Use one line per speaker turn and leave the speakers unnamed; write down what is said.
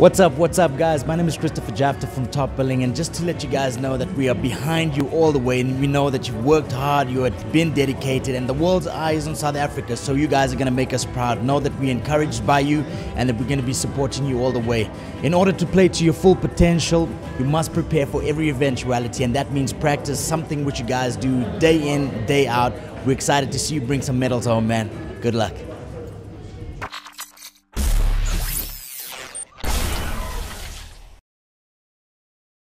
What's up, what's up, guys? My name is Christopher Jafta from Top Billing, and just to let you guys know that we are behind you all the way, and we know that you've worked hard, you have been dedicated, and the world's eye is on South Africa, so you guys are gonna make us proud. Know that we're encouraged by you, and that we're gonna be supporting you all the way. In order to play to your full potential, you must prepare for every eventuality, and that means practice, something which you guys do day in, day out. We're excited to see you bring some medals home, man. Good luck.